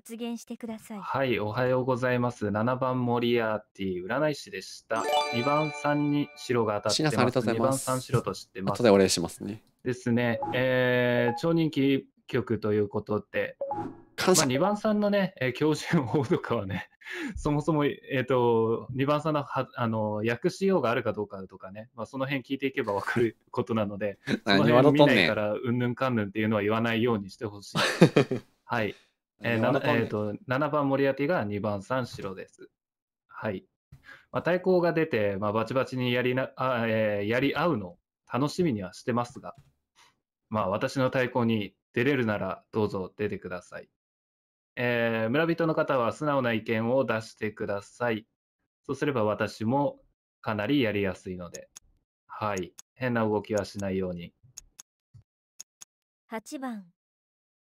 発言してください。はい、おはようございます。7番モリアーティ占い師でした。2番さんに白が当たって椎名さんあります。2がとうございます番さん白と知ってます後で。お礼しますね。ですね。えー超人気曲ということで、感謝まあ、。2番さんのね、えー標準法とかはね、そもそも、えっ、と、2番さんのはあの訳しようがあるかどうかとかね、まあ、その辺聞いていけば分かることなので、その何辺見ない。からうんぬんかんぬんっていうのは言わないようにしてほしい。はい。えーな何笑っとんねんえーと7番モリアティが2番3白です。はい。まあ、対抗が出て、まあ、バチバチにやりなあ、えーやり合うのを楽しみにはしてますが、まあ、私の対抗に出れるならどうぞ出てください。えー村人の方は素直な意見を出してください。そうすれば私もかなりやりやすいので、はい。変な動きはしないように。8番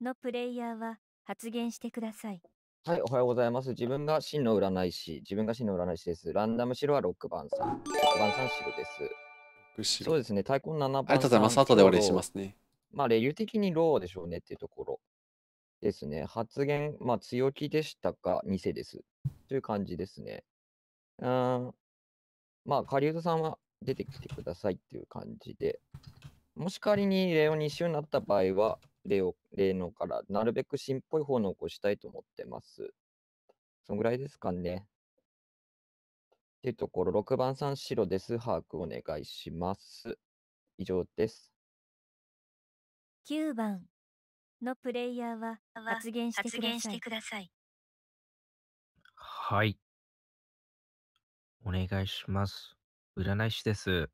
のプレイヤーは発言してください。はい、おはようございます。自分が真の占い師、自分が真の占い師です。ランダム白は6番さん、6番さん白です。後ろそうですね、太鼓7番ありがとうございます。後でお礼しますね。まあ、レビュー的にローでしょうねっていうところですね。発言、まあ、強気でしたか、偽です。という感じですね。うーん。まあ、狩人さんは出てきてくださいっていう感じで。もし仮にレオに一緒になった場合は、レオ、レノからなるべく新っぽい方のを起こしたいと思ってます。そんぐらいですかね。っていうところ、6番さん白です。把握お願いします。以上です。9番のプレイヤーは発言してください。ださい。はい。お願いします。占い師です。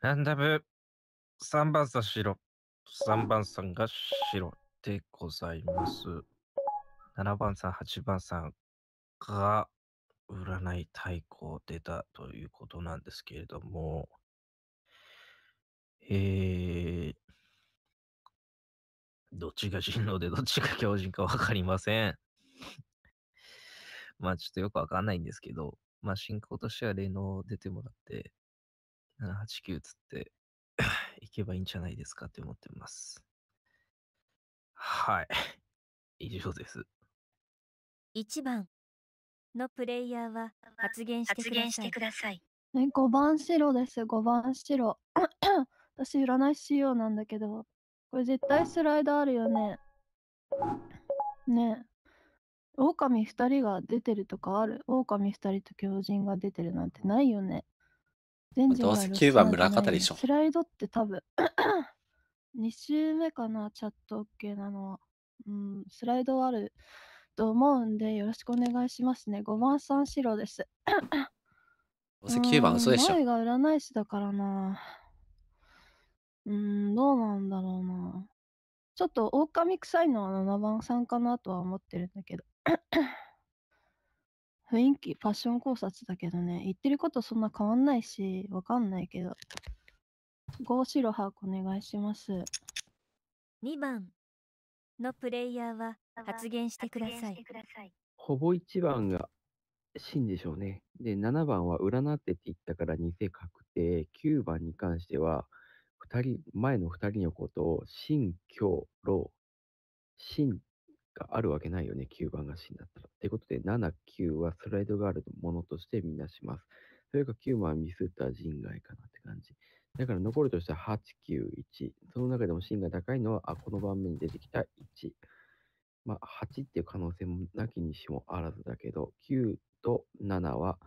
ランダム3番さん白、3番さんが白でございます。7番さん、8番さんが占い対抗出たということなんですけれども、えー、どっちが人狼でどっちが狂人かわかりません。まあちょっとよくわかんないんですけど、まあ進行としては霊能出てもらって、789つってけばいいんじゃないですかって思ってます。はい。以上です。1番のプレイヤーは発言して発くださいさい。ね、5番白です、5番白。私、占い師仕様なんだけど、これ絶対スライドあるよね。ねえ。狼2人が出てるとかある？狼2人と狂人が出てるなんてないよね。全人どうせが9番村方でしょスライドって多分、2周目かな、チャット OK なのは。うん、スライドあると思うんで、よろしくお願いしますね。5番さん白です。どうせ9番嘘でしょ。前が占い師だからな。うーん、どうなんだろうな。ちょっと狼臭いのは7番さんかなとは思ってるんだけど。雰囲気、ファッション考察だけどね、言ってることそんな変わんないし、わかんないけど。5白把握お願いします。2番のプレイヤーは発言してください。ほぼ1番が真でしょうね。で、7番は占ってって言ったから偽確定。9番に関しては、二人、前の2人のことを真、強、老、真があるわけないよね。9番が真だったら。ってことで、7、9はスライドがあるものとしてみなします。それか9はミスった人外かなって感じ。だから残るとしたら8、9、1。その中でも真が高いのは、あ、この盤面に出てきた1。まあ、8っていう可能性もなきにしもあらずだけど、9と7は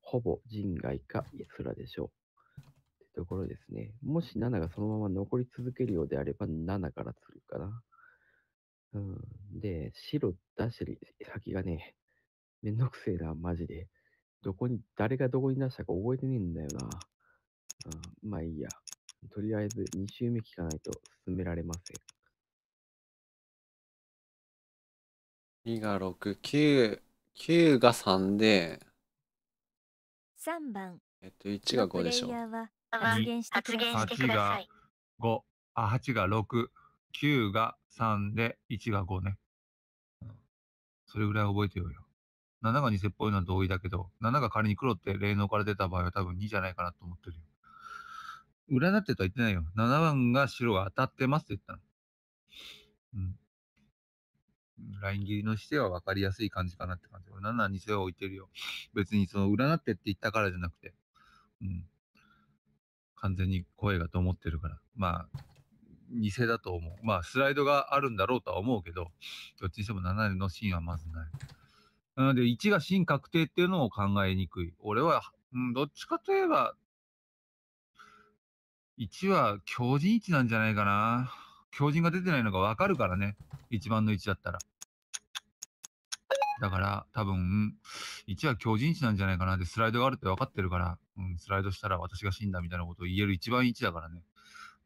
ほぼ人外かいすらでしょう。ってところですね。もし7がそのまま残り続けるようであれば、7からするかな。うん。で、白出してる先がね、めんどくせえな、マジで。どこに、誰がどこに出したか覚えてねえんだよな。うん、まあいいや。とりあえず2周目聞かないと進められません。2が6、9、9が3で、3番えっと、1が5のプレでしょ発言してください。発言してください。5、あ、8が6、9が3で、1が5ね。それぐらい覚えてようよ。7が偽っぽいのは同意だけど、7が仮に黒って霊能から出た場合は多分2じゃないかなと思ってるよ。占ってとは言ってないよ。7番が白が当たってますって言ったの。うん。ライン切りのしては分かりやすい感じかなって感じ。俺7にせよ置いてるよ。別にその占ってって言ったからじゃなくて、うん。完全に声がと思ってるから。まあ、偽だと思う。まあ、スライドがあるんだろうとは思うけど、どっちにしても7年のシーンはまずない。なので、1がシーン確定っていうのを考えにくい。俺は、うん、どっちかといえば、1は強靭1なんじゃないかな。強靭が出てないのが分かるからね。1番の1だったら。だから、多分、1は強靭1なんじゃないかな。で、スライドがあるって分かってるから、うん、スライドしたら私が死んだみたいなことを言える一番1だからね。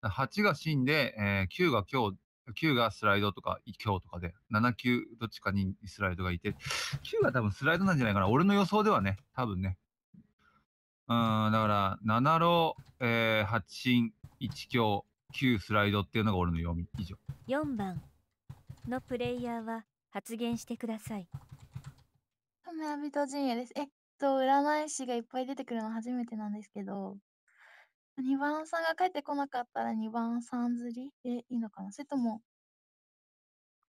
だから8が死んで、えー9が今日、9がスライドとか、今日とかで、7、9どっちかにスライドがいて、9が多分スライドなんじゃないかな。俺の予想ではね、多分ね。うん、だから、7ロー、えー、8進、1強、9スライドっていうのが俺の読み。以上。4番のプレイヤーは発言してください。村人陣営です。えっと、占い師がいっぱい出てくるの初めてなんですけど、2番さんが帰ってこなかったら2番さん釣り？でいいのかな？それとも、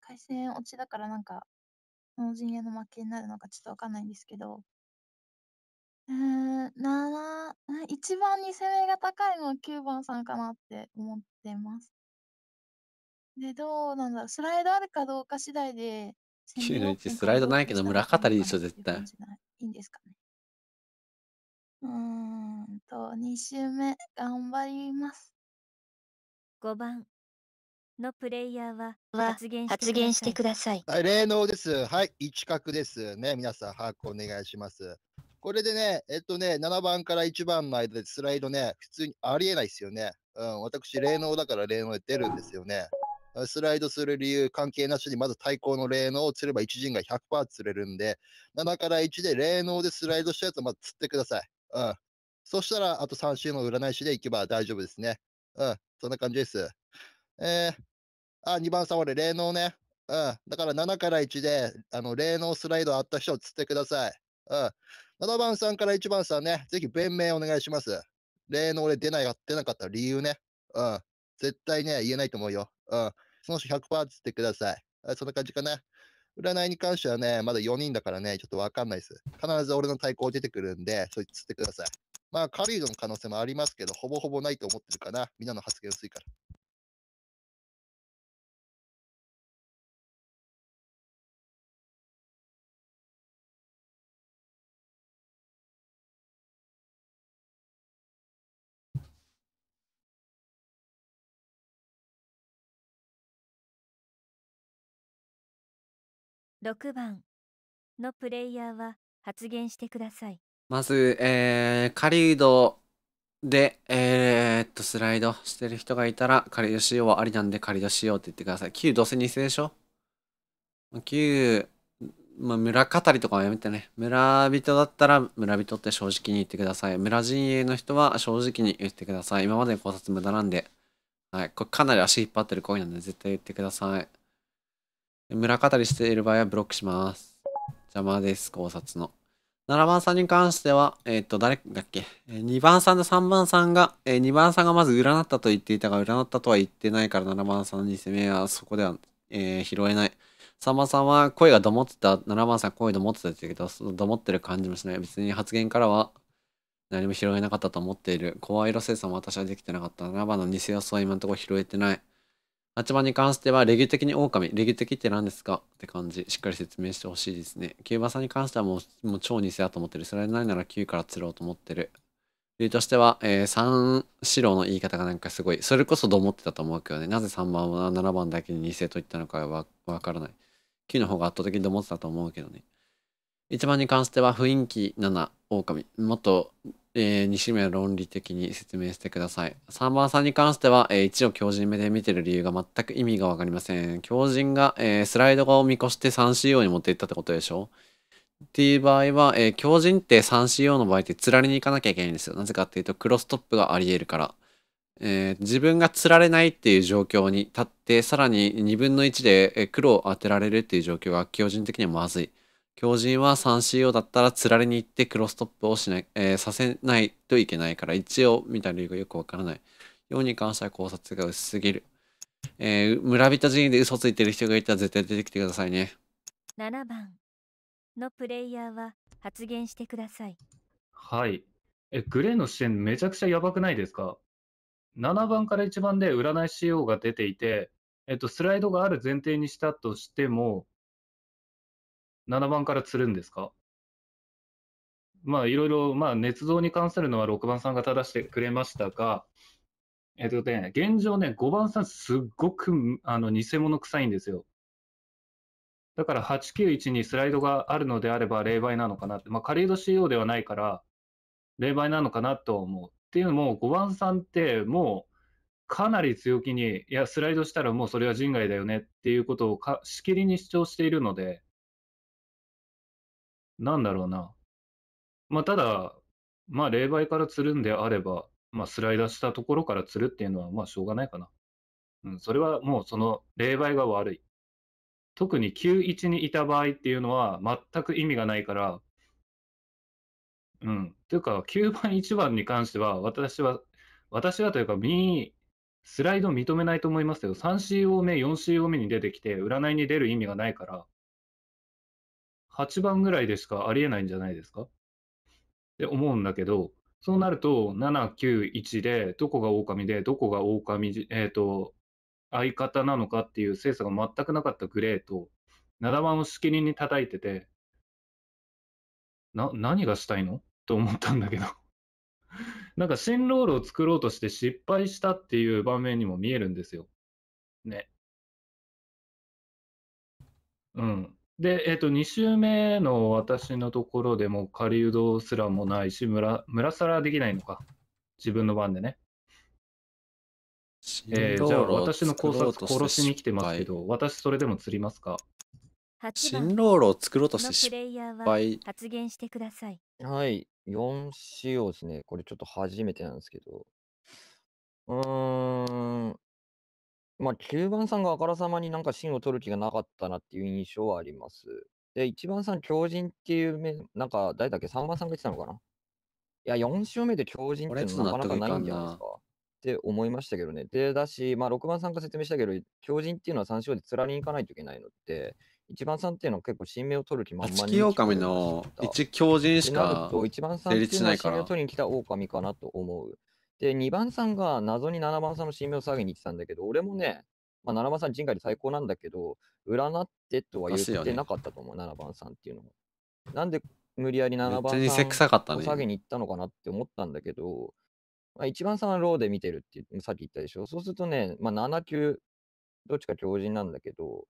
回線落ちだからなんか、この陣営の負けになるのかちょっとわかんないんですけど、うーん、7、一番に攻めが高いのは9番さんかなって思ってます。で、どうなんだろう、スライドあるかどうか次第で、9の1スライドないけど村語りでしょ、絶対。いいんですかね。うーんと、2周目、頑張ります。5番のプレイヤーはは発言発言してくだださい。はい、霊能です。はい、一角ですね。皆さん、把握お願いします。これでね、えっとね、7番から1番の間でスライドね、普通にありえないですよね。うん、私、霊能だから霊能で出るんですよね。あスライドする理由関係なしに、まず対抗の霊能を釣れば1陣が100%釣れるんで、7から1で霊能でスライドしたやつをまず釣ってください。うん。そしたら、あと3週の占い師でいけば大丈夫ですね。うん、そんな感じです。えー、あ、2番さん、俺、霊能ね。うん。だから7から1で、あの、霊能スライドあった人を釣ってください。うん。7番さんから1番さんね、ぜひ弁明お願いします。霊能で出ない、出なかった理由ね。うん。絶対ね、言えないと思うよ。うん。その人100%釣ってください。そんな感じかな。占いに関してはね、まだ4人だからね、ちょっとわかんないです。必ず俺の対抗出てくるんで、そいつ釣ってください。まあ、カリードの可能性もありますけど、ほぼほぼないと思ってるかな。みんなの発言薄いから。6番のプレイヤーは発言してください。まず、えー、狩人で、えー、っと、スライドしてる人がいたら、狩人しようはありなんで、狩人しようって言ってください。9どうせ偽でしょ ?9、まあ、村語りとかはやめてね。村人だったら、村人って正直に言ってください。村陣営の人は正直に言ってください。今までの考察無駄なんで。はい。これかなり足引っ張ってる行為なんで、絶対言ってください。村語りしている場合はブロックします。邪魔です、考察の。7番さんに関しては、えっ、と、誰だっけ、えー ?2 番さんと3番さんが、えー2番さんがまず占ったと言っていたが、占ったとは言ってないから、7番さんに攻めはそこでは、えー拾えない。3番さんは声がどもってた、7番さん声どもってたって言うけど、そのどもってる感じもしない。別に発言からは何も拾えなかったと思っている。声色生産も私はできてなかった。7番の偽予想は今のところ拾えてない。8番に関しては、レギュ的に狼。レギュ的って何ですかって感じ。しっかり説明してほしいですね。9番さんに関してはもうもう超偽だと思ってる。それないなら9から釣ろうと思ってる。理由としては、えー、3白の言い方がなんかすごい。それこそどう思ってたと思うけどね。なぜ3番は7番だけに偽と言ったのかはわからない。9の方が圧倒的にどう思ってたと思うけどね。1番に関しては雰囲気7、狼。もっと、えー、2種目は論理的に説明してください。3番さんに関しては、えー、1を強靭目で見てる理由が全く意味がわかりません。強靭が、えースライド側を見越して 3CO に持っていったってことでしょ？っていう場合は、えー強靭って 3CO の場合って釣られに行かなきゃいけないんですよ。なぜかっていうと、クロストップがあり得るから。えー自分が釣られないっていう状況に立って、さらに2分の1で黒を当てられるっていう状況が強靭的にはまずい。強靭は 3CO だったら釣られに行ってクロストップをしない、えーさせないといけないから、一応見た理由がよくわからない。4に関しては考察が薄すぎる。えー村人陣営で嘘ついてる人がいたら絶対出てきてくださいね。7番のプレイヤーは発言してください。はい。え、グレーの視点めちゃくちゃやばくないですか ?7 番から1番で占い仕様が出ていて、えっと、スライドがある前提にしたとしても、7番から釣るんですか？まあ、いろいろ、まあ、捏造に関するのは6番さんが正してくれましたが、えっとね、現状ね、5番さんすっごく、あの、偽物臭いんですよ。だから891にスライドがあるのであれば、霊媒なのかなって。まあ、狩人仕様ではないから、霊媒なのかなと思う。っていうのも、5番さんってもう、かなり強気に、いや、スライドしたらもうそれは人外だよねっていうことをかしきりに主張しているので、なんだろうな。まあ、ただ、まあ、霊媒から釣るんであれば、まあ、スライダーしたところから釣るっていうのは、まあ、しょうがないかな。うん、それはもうその霊媒が悪い。特に91にいた場合っていうのは全く意味がないから、うん。というか、9番、1番に関しては、私は、私はというか、み、スライド認めないと思いますよ。3CO 目、4CO 目に出てきて、占いに出る意味がないから、8番ぐらいでしかありえないんじゃないですか？って思うんだけど、そうなると、7、9、1で、どこが狼で、どこが狼じ、えっ、と、相方なのかっていう精査が全くなかったグレーと、7番をしきりに叩いてて、な、何がしたいの？と思ったんだけど。なんか新ロールを作ろうとして失敗したっていう場面にも見えるんですよ。ね。うん。で、えっ、と、2周目の私のところでも狩人すらもないし、村、村さらできないのか。自分の番でね。えーじゃあ私の考察殺しに来てますけど、私それでも釣りますか？8新番ロールを作ろうとして失レイヤーは敗。発言してください。はい、4仕様ですね。これちょっと初めてなんですけど。うーん。まあ、9番さんがあからさまになんか芯を取る気がなかったなっていう印象はあります。で、1番さん強靭っていう面、なんか誰だっけ ?3 番さんが言ってたのかな？いや、4週目で強靭ってなかなかないんじゃないですか？って思いましたけどね。で、だし、まあ、6番さんが説明したけど、強靭っていうのは3章で釣られに行かないといけないのって、1番さんっていうのは結構新芽を取る気満々に八木狼の一強靭しってなるかと、1番さん成っていうのは新芽を。取りに来た狼かなと思う。で、2番さんが謎に7番さんの新芽を下げに行ってたんだけど、俺もね、まあ、7番さん人外で最高なんだけど、占ってとは言ってなかったと思う、7番さんっていうのも。なんで無理やり7めっ番さんを下げに行ったのかなって思ったんだけど、まあ、1番さんはローで見てるって言さっき言ったでしょ。そうするとね、まあ、7級、どっちか強靭なんだけど、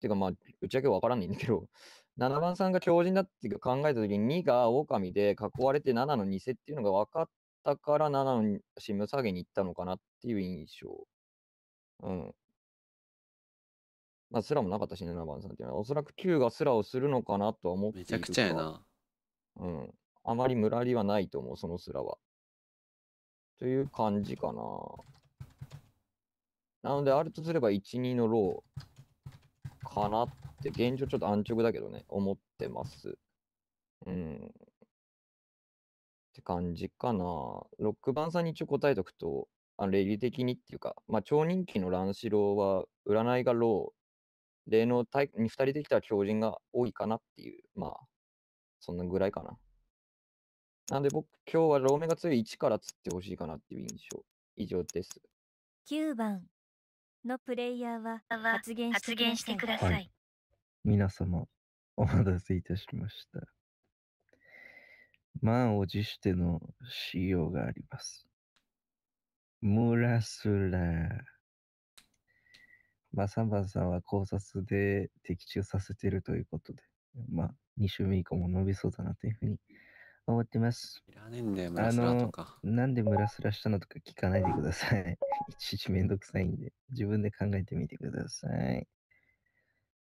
てかまあ、打ち上げわからんないんだけど、7番さんが強靭だっていうか考えたときに2が狼で囲われて7の偽っていうのが分かったから7の新聞下げに行ったのかなっていう印象。うん。まあ、スラもなかったしね、7番さんっていうのは。おそらく9がスラをするのかなとは思っているめちゃくちゃやな。うん。あまりムラりはないと思う、そのスラは。という感じかな。なので、あるとすれば1、2のローかなって、現状ちょっと安直だけどね、思ってます。うん。って感じかな。ロック番さんに一応答えとくと、あ霊理的にっていうか、まあ、超人気の乱視郎は、占いがロー、霊能タイに2人できたら強靭が多いかなっていう、まあ、そんなぐらいかな。なんで僕、今日はローメが強い1から釣ってほしいかなっていう印象。以上です。9番のプレイヤーは発言してください。はい。皆様、お待たせいたしました。満を持しての仕様があります。ムラスラー。まあ、3番さんは考察で的中させてるということで、まあ、2週目以降も伸びそうだなというふうに思ってます。いらねえんだよ、ムラスラとか。あの、なんでムラスラしたのとか聞かないでください。いちいちめんどくさいんで、自分で考えてみてください。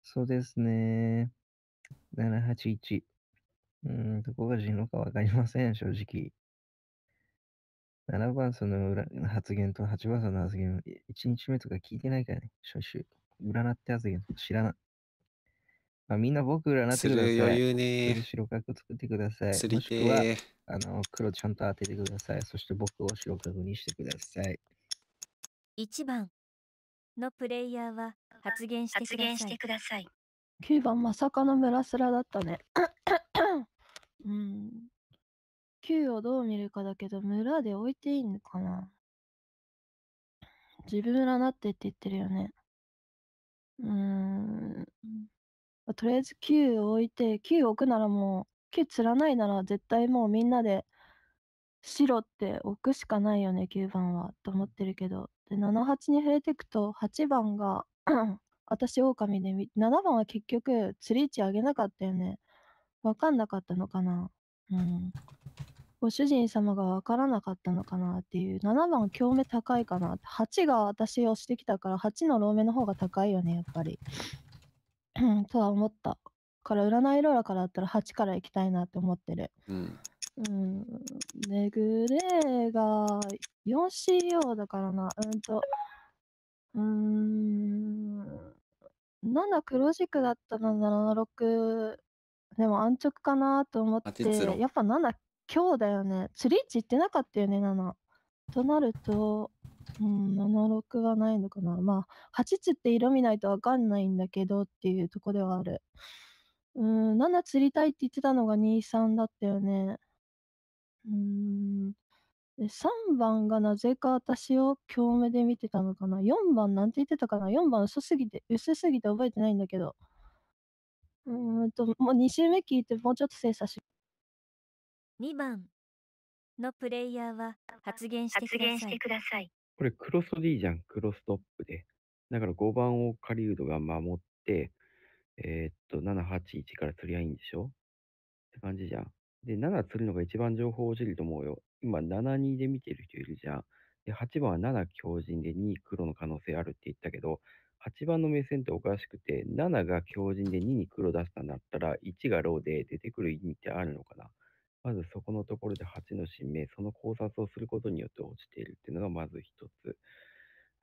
そうですね。781。うーん、どこが人狼かわかりません、正直。7番その裏発言と8番その発言、1日目とか聞いてないからね、初週。占って発言とか知らない。まあ、みんな僕占ってすください。る余裕ねそれで白角作ってください。釣りもしくはてー、あの、黒ちゃんと当ててください。そして僕を白角にしてください。1番のプレイヤーは発言してください。9番まさかの村スラだったね。うん。9をどう見るかだけど、村で置いていいのかな？自分村なってって言ってるよね。うーん。とりあえず9置いて、9置くならもう、9釣らないなら絶対もうみんなで白って置くしかないよね、9番は。と思ってるけど。で、7、8に触れていくと、8番が 私狼で、7番は結局釣り位置上げなかったよね。わかんなかったのかなうん。ご主人様がわからなかったのかなっていう。7番強め高いかなって。8が私をしてきたから、8のローメの方が高いよね、やっぱり。うんとは思った。から占いローラからだったら8から行きたいなって思ってる。うん。うん。で、グレーが 4CO だからな。うんと、うーん。7黒軸だったら76。でも安直かなと思って、やっぱ7強だよね。釣り位置行ってなかったよね、7。となると、うん、76はないのかな。まあ、8釣って色見ないとわかんないんだけどっていうとこではある。うん、7釣りたいって言ってたのが2、3だったよね。うーん。で、3番がなぜか私を強めで見てたのかな。4番なんて言ってたかな。4番薄すぎて、薄すぎて覚えてないんだけど。うーんと、もう2周目聞いてもうちょっと精査し。2番のプレイヤーは発言してください。さい。これクロス D じゃん、クロストップで。だから5番をカリウドが守って、えーっと、7、8、1から釣りゃいいんでしょ？って感じじゃん。で、7釣るのが一番情報落ちると思うよ。今、7、2で見てる人いるじゃん。で、8番は7強靭で2黒の可能性あるって言ったけど、8番の目線っておかしくて、7が強靭で2に黒出したんだったら、1がローで出てくる意味ってあるのかな？まずそこのところで8の新名、その考察をすることによって落ちているっていうのがまず一つ。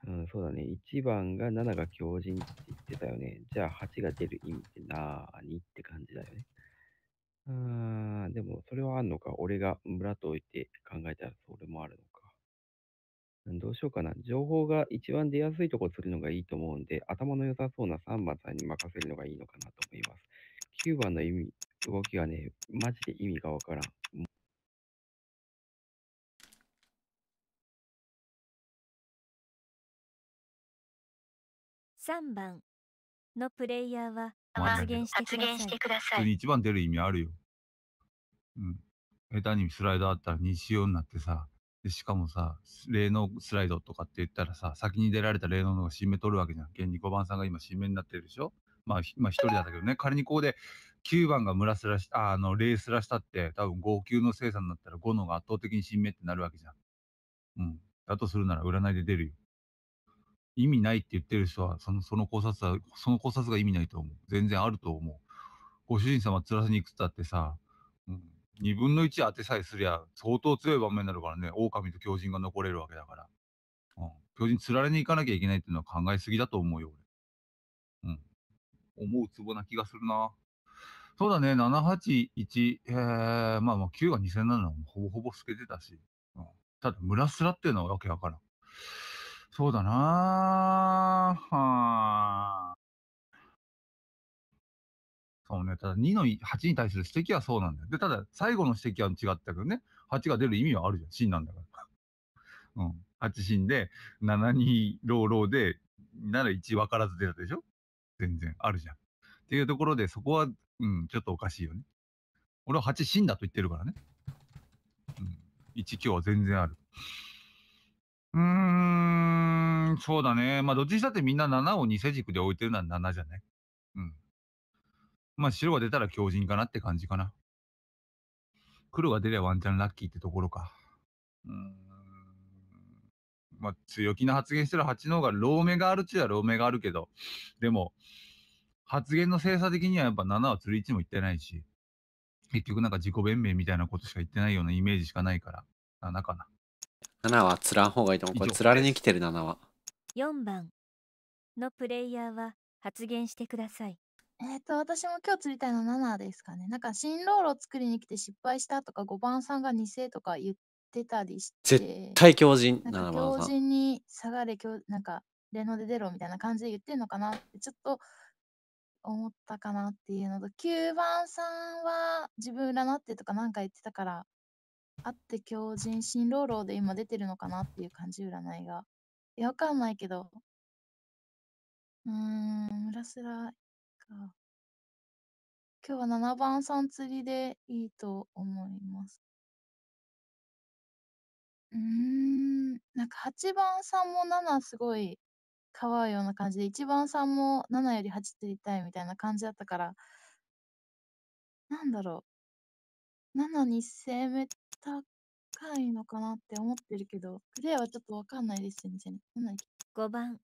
うん、そうだね。1番が7が強靭って言ってたよね。じゃあ8が出る意味ってなーにって感じだよね。うー、でもそれはあんのか？俺が村と置いて考えたらそれもあるのか。うんどうしようかな。情報が一番出やすいとこするのがいいと思うんで、頭の良さそうな3番さんに任せるのがいいのかなと思います。9番の意味、動きがね、マジで意味がわからん。3番のプレイヤーはまあ発言してください。普通に一番出る意味あるよ。うん。下手にスライドあったら西用になってさ、でしかもさ、霊能スライドとかって言ったらさ、先に出られた霊能の方が新芽取るわけじゃん。現に5番さんが今新芽になってるでしょ？まあ、まあ一人だったけどね、仮にここで9番が村すらし、ああの、霊すらしたって、多分5級の生産になったら5のが圧倒的に新芽ってなるわけじゃん。うん。だとするなら占いで出るよ。意味ないって言ってる人は、その、その考察は、その考察が意味ないと思う。全然あると思う。ご主人様釣らせに行くったってさ、2分の1当てさえすりゃ、相当強い場面になるからね、狼と狂人が残れるわけだから。うん。狂人釣られに行かなきゃいけないっていうのは考えすぎだと思うよ、俺。うん。思うツボな気がするな。そうだね、781、えー、まあまあ9が2007のほぼほぼ透けてたし。うん、ただ、村スラっていうのはわけわからん。そうだなはあ。そうね。ただ2の8に対する指摘はそうなんだよ。で、ただ最後の指摘は違ったけどね。8が出る意味はあるじゃん。真なんだから。うん。8真で、7にローローで、なら1分からず出たでしょ？全然あるじゃん。っていうところで、そこは、うん、ちょっとおかしいよね。俺は8真だと言ってるからね。うん。1今日は全然ある。うーん、そうだね。まあ、どっちにしたってみんな7を偽軸で置いてるのは7じゃない？うん。まあ、白が出たら強靭かなって感じかな。黒が出ればワンチャンラッキーってところか。うーん。まあ、強気な発言してる8の方が、ロー目があるっちゅうはロー目があるけど、でも、発言の精査的にはやっぱ7は釣り1も言ってないし、結局なんか自己弁明みたいなことしか言ってないようなイメージしかないから、7かな。7は釣らん方がいいと思う。これ釣られに来てる7は。4番のプレイヤーは発言してください。えっ、と、私も今日釣りたいの7ですかね。なんか、新ローロ作りに来て失敗したとか、5番さんが偽とか言ってたりして。絶対強靭、7なんか強番さん。靭に下がれ、強なんか、霊能で出ろみたいな感じで言ってんのかなって、ちょっと思ったかなっていうのと、9番さんは自分占ってとかなんか言ってたから、あって強靭新ローローで今出てるのかなっていう感じ、占いが。いや、わかんないけど。うーん、村スラか。今日は7番さん釣りでいいと思います。うーん、なんか8番さんも7すごいかわいような感じで、1番さんも7より8釣りたいみたいな感じだったから、なんだろう。7に攻めたかいのかなって思ってるけど、プレイはちょっとわかんないです、全然。7い5番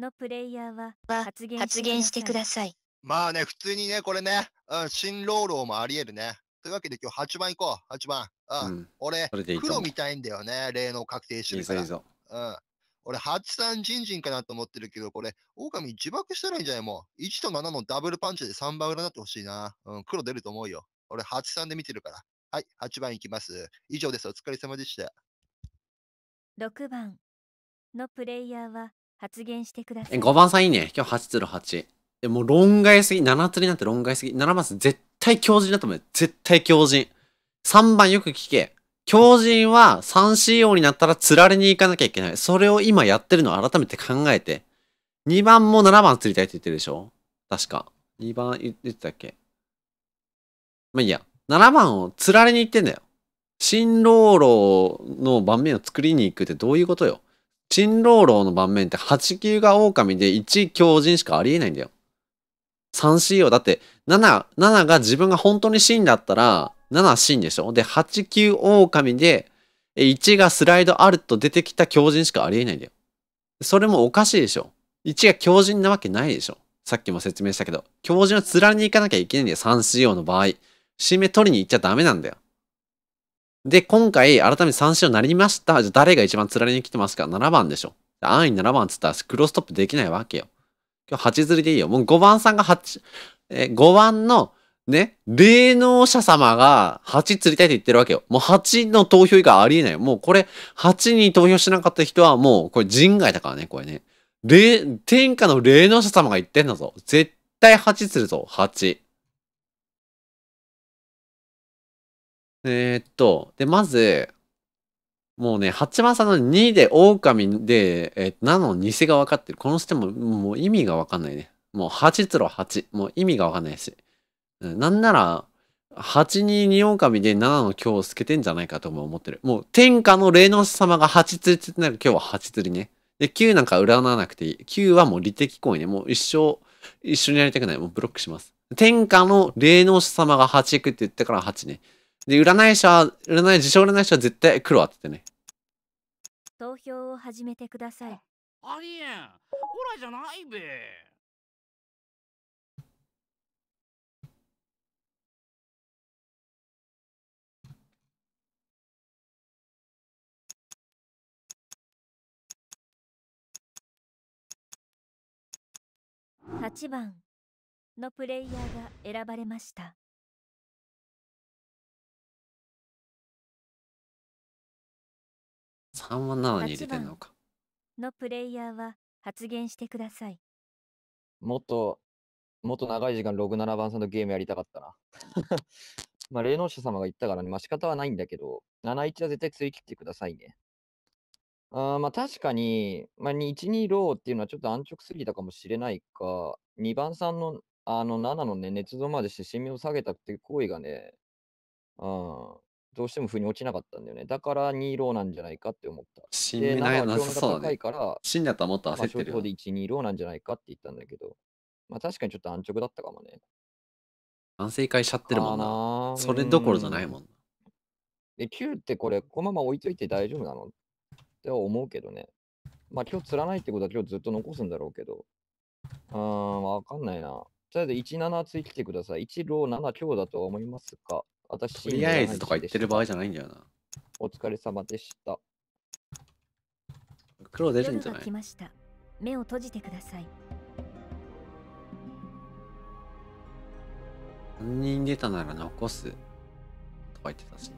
のプレイヤーはは発言発言してください。まあね、普通にね、これね、うん、新ローローもあり得るね。というわけで今日8番行こう、8番。うん。うん。俺黒見たいんだよね、例の確定い種類から。いぞいいぞ。うん。俺、83ジンジンかなと思ってるけど、これ、狼自爆したらいいんじゃない？もう。1と7のダブルパンチで3番裏になってほしいな。うん、黒出ると思うよ。俺、83で見てるから。はい、8番いきます。以上です。お疲れ様でした。6番のプレイヤーは発言してくださえ、5番さんいいね。今日8つる8。え、もう論外すぎ。7釣りなんて論外すぎ。7番さん絶対強靭だと思うよ。絶対強靭。3番よく聞け。強靭は 3CO になったら釣られに行かなきゃいけない。それを今やってるのを改めて考えて。2番も7番釣りたいって言ってるでしょ？確か。2番言ってたっけ？まあいいや。7番を釣られに行ってんだよ。新ローローの盤面を作りに行くってどういうことよ？新ローローの盤面って8級が狼で1強靭しかありえないんだよ。3CO だって7、7が自分が本当に真だったら7真でしょ？で、8級狼で1がスライドあると出てきた強靭しかありえないんだよ。それもおかしいでしょ？1が強靭なわけないでしょ？さっきも説明したけど、強靭は釣らに行かなきゃいけないんだよ。3CO の場合。締め取りに行っちゃダメなんだよ。で、今回、改めて3勝になりました。じゃ誰が一番釣られに来てますか ?7 番でしょ。安易に7番つったらクロストップできないわけよ。今日8釣りでいいよ。もう5番さんが8、えー、5番の、ね、霊能者様が8釣りたいと言ってるわけよ。もう8の投票以外ありえないよ。もうこれ、8に投票しなかった人はもう、これ人外だからね、これね。霊、天下の霊能者様が言ってんだぞ。絶対8釣るぞ、8。えーっと、で、まず、もうね、八番さんの2で狼で、えー、7の偽が分かってる。このステも、もう意味が分かんないね。もう8つろ8。もう意味が分かんないし。うんなんなら、8に2狼で7の今日を透けてんじゃないかとも思ってる。もう天下の霊能者様が8釣りってなる今日は8釣りね。で、9なんか占わなくていい。9はもう利的行為ね。もう一生一緒にやりたくない。もうブロックします。天下の霊能者様が8行くって言ってから8ね。で、占い師は、占い、自称占い師は絶対黒当ててね。投票を始めてください。ありえん。ほらじゃないべ。8番のプレイヤーが選ばれました。3は7に入れてんのか。のプレイヤーは発言してください。もっと、もっと長い時間、ログ7番さんとゲームやりたかったな。まあ、霊能者様が言ったからね、まあ仕方はないんだけど、71は絶対釣り切ってくださいね。あーまあ確かに、まあ、12ローっていうのはちょっと安直すぎたかもしれないか、2番さんのあの7のね、捏造までして新名を下げたっていう行為がね、うん、どうしても腑に落ちなかったんだよね。だから2ローなんじゃないかって思った。で、7新名なは強めがなさそうだね高いから、新だったらもっとまあ焦ってるよ消去法。で12ローなんじゃないかって言ったんだけど、まあ確かにちょっと安直だったかもね。反省会しちゃってるもんかなそれどころじゃないもん。で、9ってこれ、このまま置いといて大丈夫なの？って思うけどね。まあ今日釣らないってことは今日ずっと残すんだろうけど。うーん、わかんないな。とりあえず17ついてください。1ロー7強だとは思いますか？私、とりあえずとか言ってる場合じゃないんだよな。お疲れ様でした。黒出るんじゃない？来ました。目を閉じてください。3人出たなら残す。とか言ってたし。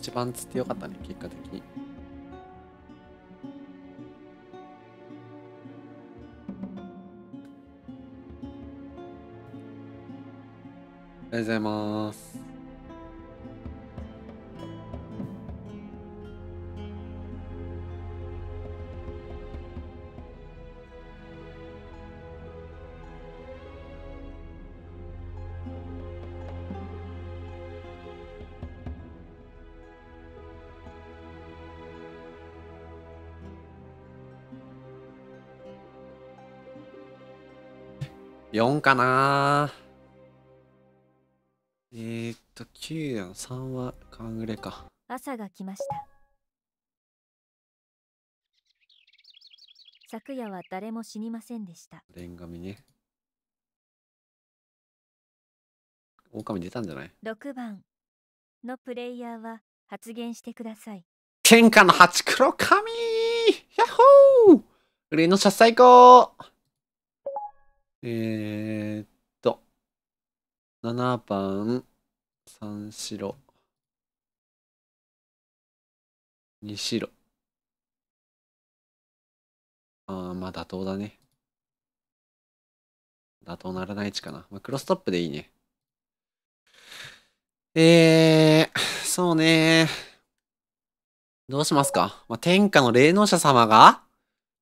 8一番釣ってよかったね、結果的に。おはようございます。4かな9やん、3は勘ぐれか。朝が来ました。昨夜は誰も死にませんでした。レンガミね。狼出たんじゃない？6番のプレイヤーは発言してください。天下の八黒神！ヤッホー！例の車最高えー、っと、7番、3白、2白。ああ、まあ妥当だね。妥当ならない位置かな。まあ、クロストップでいいね。えー、そうねどうしますか？まあ、天下の霊能者様が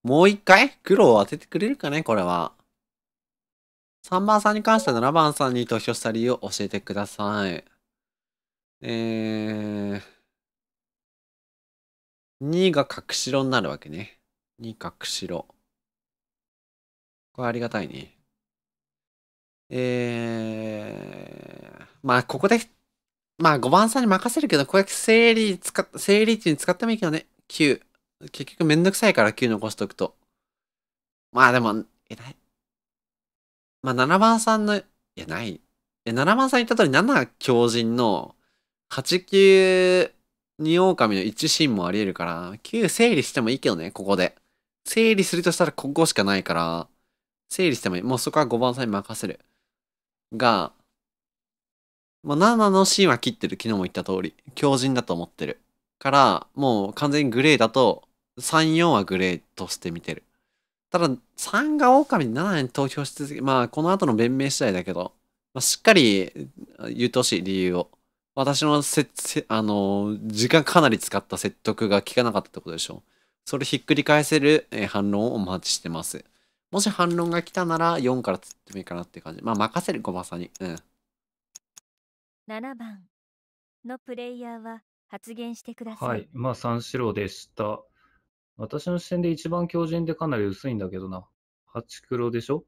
もう一回黒を当ててくれるかねこれは。3番さんに関しては7番さんに投票した理由を教えてください。えー、2が角白になるわけね。2角白。これありがたいね。えー、まあここで、まあ5番さんに任せるけど、これ整理使っ、整理値に使ってもいいけどね。9。結局めんどくさいから9残しとくと。まあでも、えらい。まあ、7番さんの、いや、ない。え、7番さん言った通り、7強人の8、9、2狼の1シーンもあり得るから、9整理してもいいけどね、ここで。整理するとしたらここしかないから、整理してもいい。もうそこは5番さんに任せる。が、もう7のシーンは切ってる。昨日も言った通り。強人だと思ってる。から、もう完全にグレーだと、3、4はグレーとして見てる。ただ、3が狼で7に投票し続け、まあ、この後の弁明次第だけど、まあ、しっかり言ってほしい理由を。私のせ、せあの、時間かなり使った説得が効かなかったってことでしょ。それひっくり返せる、えー反論をお待ちしてます。もし反論が来たなら4からつってもいいかなって感じ。まあ、任せる、ごまさに。うん。7番のプレイヤーは発言してください、はい。まあ、三四郎でした。私の視点で一番強靭でかなり薄いんだけどな。8黒でしょ？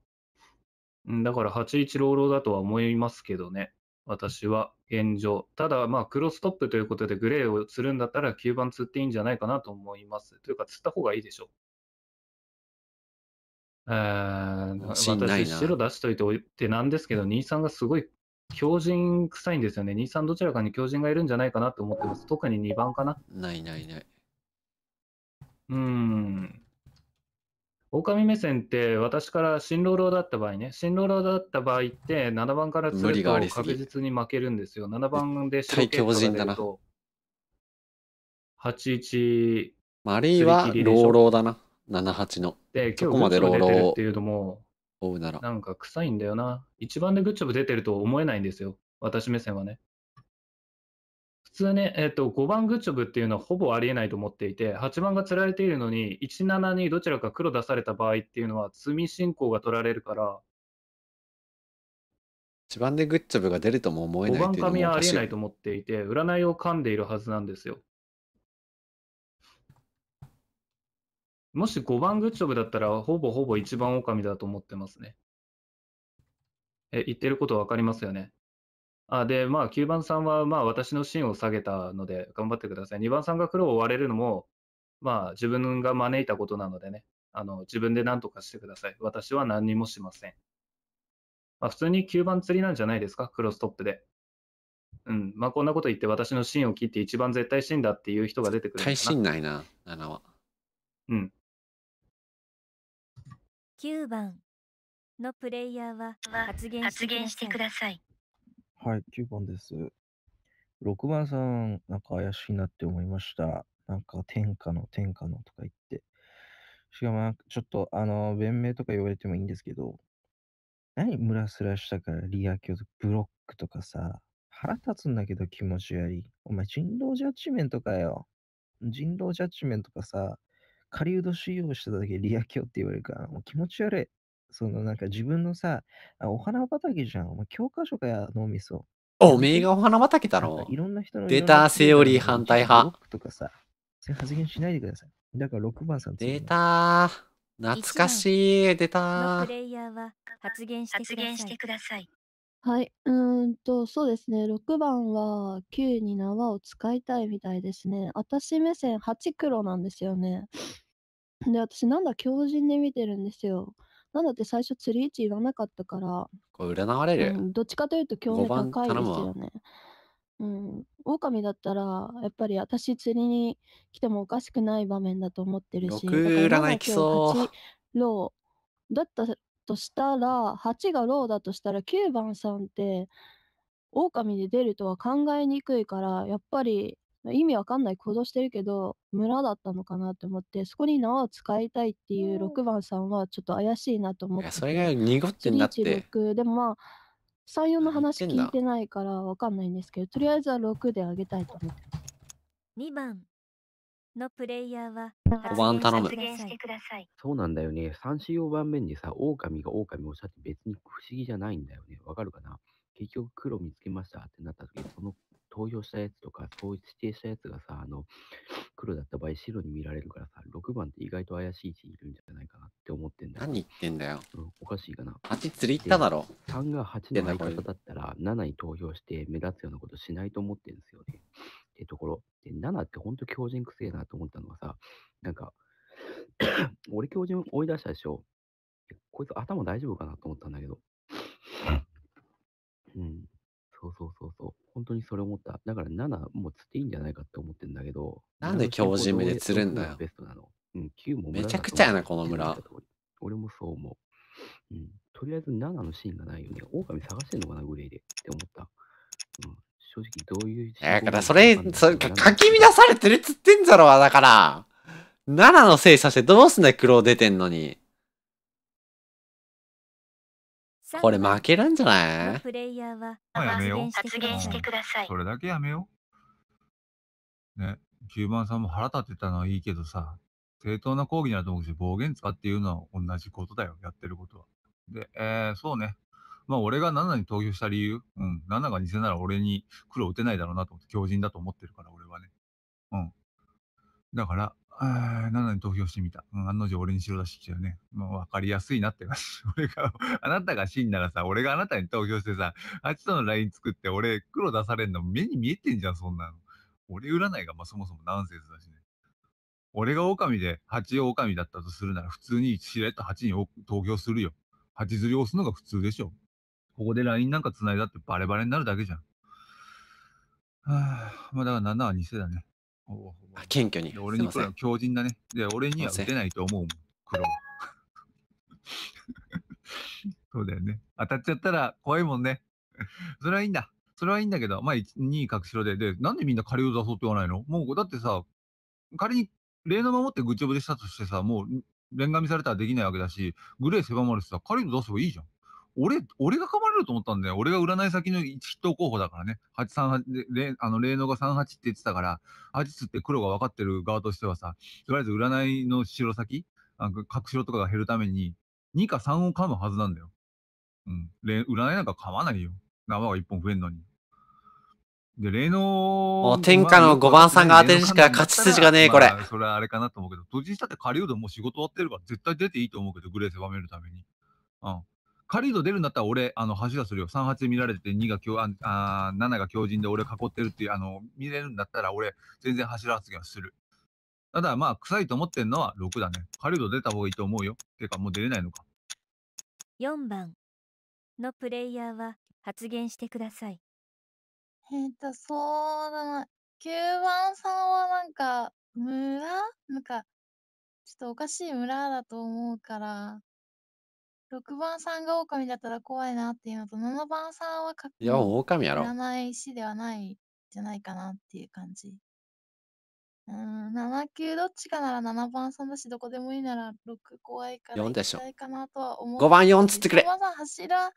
うんだから81ローローだとは思いますけどね。私は現状。ただ、まあ、クロストップということでグレーを釣るんだったら9番釣っていいんじゃないかなと思います。というか、釣った方がいいでしょう。えー、私、白出しといておいてなんですけど、23がすごい強靭臭いんですよね。23どちらかに強靭がいるんじゃないかなと思ってます。特に2番かな。ないないない。うーん。狼目線って私から新ローローだった場合ね、新ローローだった場合って7番からす無理るとがありすぎ確実に負けるんですよ。7番で白絶対強靭だな結果が出ると81まあ、あるいは、釣り切りでしょローローだな。78の。で今日そこまでグッチョブローロー出てるっていうのも追うなら。なんか臭いんだよな。一番でグッチョブ出てると思えないんですよ。私目線はね。普通ね、えっと、5番グッチョブっていうのはほぼありえないと思っていて、8番が釣られているのに、17にどちらか黒出された場合っていうのは、罪進行が取られるから、一番でグッチョブが出るとも思え5ないというの番神はありえないと思っていて、占いを噛んでいるはずなんですよ。もし5番グッチョブだったら、ほぼほぼ1番狼だと思ってますね。え、言ってることわかりますよね？あ、で、まあ、9番さんは、まあ、私の芯を下げたので、頑張ってください。2番さんが黒を割れるのも、まあ、自分が招いたことなのでね、あの、自分で何とかしてください。私は何にもしません。まあ、普通に9番釣りなんじゃないですか、クロストップで。うん。まあ、こんなこと言って、私の芯を切って一番絶対芯だっていう人が出てくるのかな対心ないな、7は。うん。9番のプレイヤーは発言してくださいはい、9番です。6番さん、なんか怪しいなって思いました。なんか天下の天下のとか言って。しかもなんかちょっと、あの、弁明とか言われてもいいんですけど、何村すらしたからリア教とブロックとかさ、腹立つんだけど気持ち悪い。お前人狼ジャッジメントかよ。人狼ジャッジメントかさ、狩人使用しただけリア教って言われるから、もう気持ち悪い。そのなんか自分のさ、あお花畑じゃん。お前教科書かや、脳みそ。おめえがお花畑だろいろんな人のデータセオリー反対派。とかさ、そういう発言しないでください。だから6番さん出たー。懐かしい。出のたー。プレイヤーは発言してください。はい、うーんと、そうですね、6番は9に縄を使いたいみたいですね。私目線8黒なんですよね。で、私なんだ強靭で見てるんですよ。なんだって最初釣り位置言わなかったから、これ占われる。うん、どっちかというと強5番め高いですよね。うん、狼だったら、やっぱり私釣りに来てもおかしくない場面だと思ってるし、占いきそう7、8ローだったとしたら、8がローだとしたら、9番さんって、狼で出るとは考えにくいから、やっぱり意味わかんない行動してるけど、村だったのかなと思って、そこに縄を使いたいっていう6番さんはちょっと怪しいなと思いや、ってそれがて、濁ってんだって。316でもまあ、3、4の話聞いてないからわかんないんですけど、とりあえずは6であげたいと思ってます。2番のプレイヤーは5番頼む。してください。そうなんだよね。3、4、4番目にさ、狼が狼をおっしゃって別に不思議じゃないんだよね。わかるかな？結局黒見つけましたってなった時に、その投票したやつとか、そう指定したやつがさ、あの、黒だった場合白に見られるからさ、6番って意外と怪しい位置にいるんじゃないかなって思ってんだよ。何言ってんだよ。うん、おかしいかな。あっち釣り行っただろ。3が8の相方だったら、7に投票して目立つようなことしないと思ってるんですよね。ってところ。で、7ってほんと強靭くせえなと思ったのはさ、なんか、俺強靭追い出したでしょ。えこいつ頭大丈夫かなと思ったんだけど。うん。そうそうそうそう。本当にそれ思った。だから7もう釣っていいんじゃないかって思ってんだけど。なんで強靭目で釣るんだよ6がベストなの。うん、9もめちゃくちゃやな、この村。俺もそう思う。うん。とりあえず7のシーンがないよね。狼探してんのかな、グレイで。って思った。うん。正直どういう。だからそれ、それかかき乱されてるっつってんだろ、だから。7のせいさせてどうすんだよ、黒出てんのに。これ負けるんじゃない？プレイヤーはまあやめよう発言してください。それだけやめよう。ね、9番さんも腹立ってたのはいいけどさ、正当な抗議になると思うし、暴言使っていうのは同じことだよ、やってることは。で、えー、そうね。まあ、俺が7に投票した理由、うん、7が偽なら俺に黒打てないだろうなと思って、強靭だと思ってるから、俺はね。うん。だから、あー7に投票してみた。うん、案の定俺に白出してきたよね。まあ、わかりやすいなって感じ。俺が、あなたが真ならさ、俺があなたに投票してさ、あっちとの LINE 作って、俺、黒出されんの目に見えてんじゃん、そんなの。俺占いがまあそもそもナンセンスだしね。俺が狼で8狼だったとするなら、普通にしれっと8に投票するよ。8釣りを押すのが普通でしょ。ここで LINE なんか繋いだってバレバレになるだけじゃん。はぁ、まあだから7は偽だね。おお謙虚に。で俺にすいませんこれは強靭だね。で、俺には打てないと思うもん、黒は。そうだよね。当たっちゃったら怖いもんね。それはいいんだ。それはいいんだけど、まあ、2位隠しろで、で、なんでみんな仮を出そうって言わないの？もう、だってさ、仮に例の守って愚痴ぶりしたとしてさ、もう、連紙されたらできないわけだし、グレー狭まるしさ、仮を出せばいいじゃん。俺、俺が噛まれると思ったんだよ。俺が占い先の一筆頭候補だからね。838で、であの、霊能が38って言ってたから、8つって黒が分かってる側としてはさ、とりあえず占いの城先、あの隠しろとかが減るために、2か3を噛むはずなんだよ。うん。霊占いなんか噛まないよ。縄が1本増えんのに。で、霊能天下の5番さんが当てるしか勝ち筋がねえこれまあそれはあれかなと思うけど、どっちにしたって狩人もう仕事終わってるから絶対出ていいと思うけど、グレー狭めるために。うん。狩人出るんだったら俺、あの、柱するよ。38で見られてて、2が強、ああー7が強靭で俺囲ってるっていう、あの、見れるんだったら俺、全然柱発言はする。ただ、まあ、臭いと思ってんのは6だね。狩人出た方がいいと思うよ。てか、もう出れないのか。4番のプレイヤーは発言してください。えっと、そうだな。9番さんはなんか、村？なんか、ちょっとおかしい村だと思うから、6番さんが狼だったら怖いなっていうのと、7番さんはかいや、もう狼やろ。占い師ではないじゃないかなっていう感じ。うーん、7、9どっちかなら7番さんだし、どこでもいいなら6怖いから4でしょかなとは思う。5番4つってくれ5番さん柱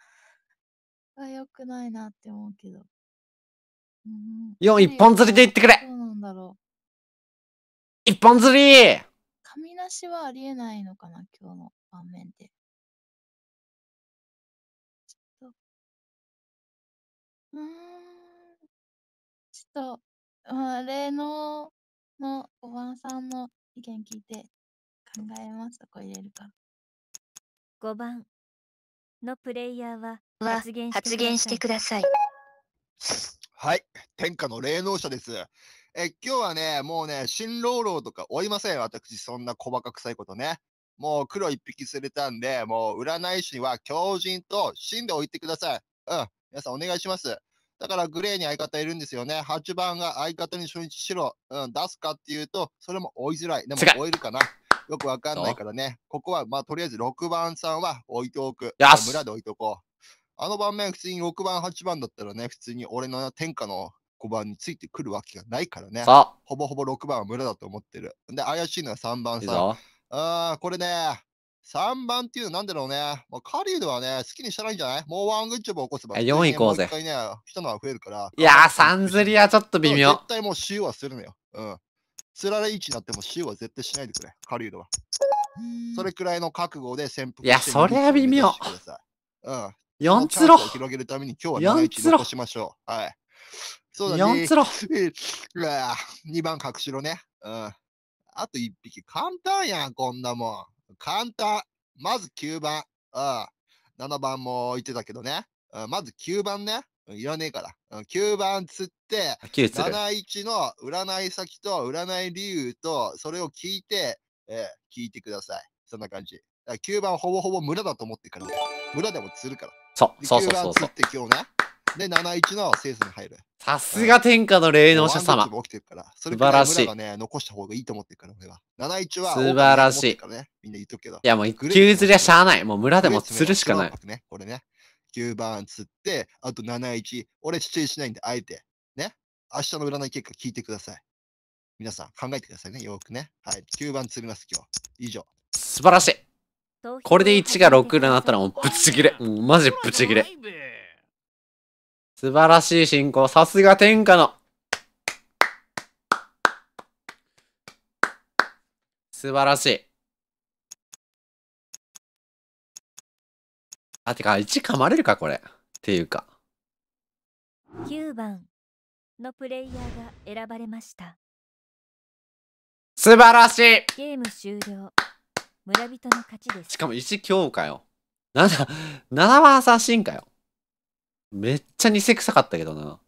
が良くないなって思うけど。うん4一本釣りで行ってくれどうなんだろう。一本釣り神なしはありえないのかな、今日の盤面で。うーん。ちょっと、まあ、霊能の5番さんの意見聞いて考えます。これ入れるか。5番のプレイヤーはは発言発言してください。はい、天下の霊能者です。え、今日はね、もうね、新老老とか追いません、私、そんな小馬鹿臭いことね。もう黒一匹釣れたんで、もう占い師には狂人と死んでおいてください。うん、皆さんお願いします。だからグレーに相方いるんですよね。8番が相方に初日白、うん、出すかっていうと、それも追いづらい。でも追えるかな。よくわかんないからね。ここは、まあ、とりあえず6番さんは置いておく。村で置いておこう。あの盤面、普通に6番、8番だったらね、普通に俺の天下の5番についてくるわけがないからね。そほぼほぼ6番は村だと思ってる。で、怪しいのは3番さん。ういいぞあー、これね、3番っていうのなんだろうね。もうカリードはね、好きにしたらいいんじゃない？もうワングッジョブ起こせば。え4行こうぜ普通にもう一回ね、人のは増えるから。いやー三釣りはちょっと微妙絶対もう塩はするのよ。うん。つられ位置になっても塩は絶対しないでくれ、カリードは。それくらいの覚悟で潜伏いやそりゃ微妙うん。四つろ広げるために今日は四7つろしましょう。はい。そうだね。四つろ うわ2番隠しろね。うん。あと1匹。簡単やん、こんなもん。簡単。まず9番。うん。7番も言ってたけどね。うん、まず9番ね。うんいらねえから。うん、9番釣って、9釣る71の占い先と占い理由と、それを聞いて、えー聞いてください。そんな感じ。だから9番はほぼほぼ村だと思ってから。村でも釣るから。そうでそうそうそう9番釣って今日ね。で、71のセースに入る。さすが天下の霊能者様起きてるから。それくらい素晴らしいね、残した方がいいと思ってるから、俺は。71は、素晴らしいみんな言っとくけど。いやもうグレー9釣りはしゃあないもう村でも釣るしかないね、これね。9番釣って、あと71。俺指定しないんで、あえて。ね。明日の占い結果聞いてください。皆さん考えてくださいね、よくね。はい。9番釣ります、今日。以上。素晴らしいこれで1が6になったらもうぶち切れもうマジぶち切れ素晴らしい進行。さすが天下の。素晴らしい。あてか1噛まれるかこれ。っていうか。9番のプレイヤーが選ばれました。素晴らしい。ゲーム終了。村人の勝ちです。しかも1強かよ。7 7番三振かよめっちゃ偽臭かったけどな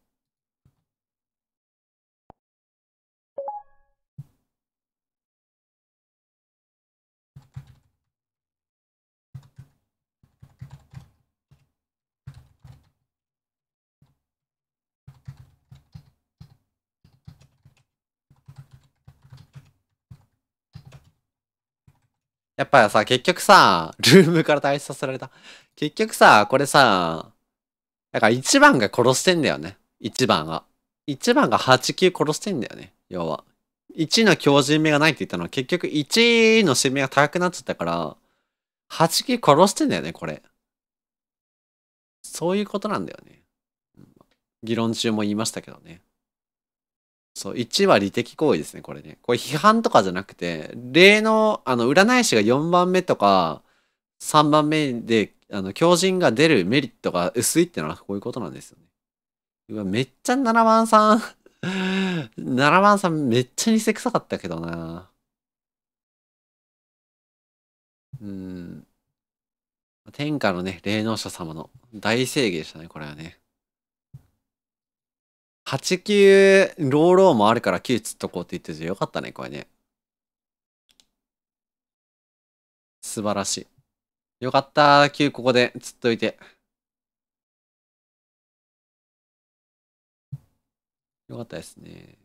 やっぱさ、結局さ、ルームから退出させられた。結局さ、これさ、だから1番が殺してんだよね。1番が。1番が8、9殺してんだよね。要は。1の強靭目がないって言ったのは結局1の新芽が高くなっちゃったから、8、9殺してんだよね、これ。そういうことなんだよね。議論中も言いましたけどね。そう、1は利的行為ですね、これね。これ批判とかじゃなくて、例の、あの、占い師が4番目とか、3番目で、あの、強靭が出るメリットが薄いってのはこういうことなんですよね。うわ、めっちゃ7番さん、7番さんめっちゃ偽臭かったけどな。うん。天下のね、霊能者様の大正義でしたね、これはね。8、9、ローローもあるから9つっとこうって言っててよかったね、これね。素晴らしい。よかった、9ここでつっといて。よかったですね。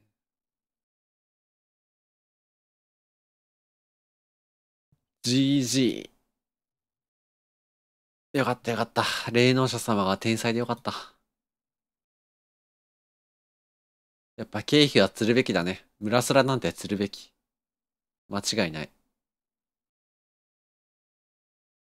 GG。よかったよかった。霊能者様が天才でよかった。やっぱ経費は釣るべきだね。村空なんて釣るべき。間違いない。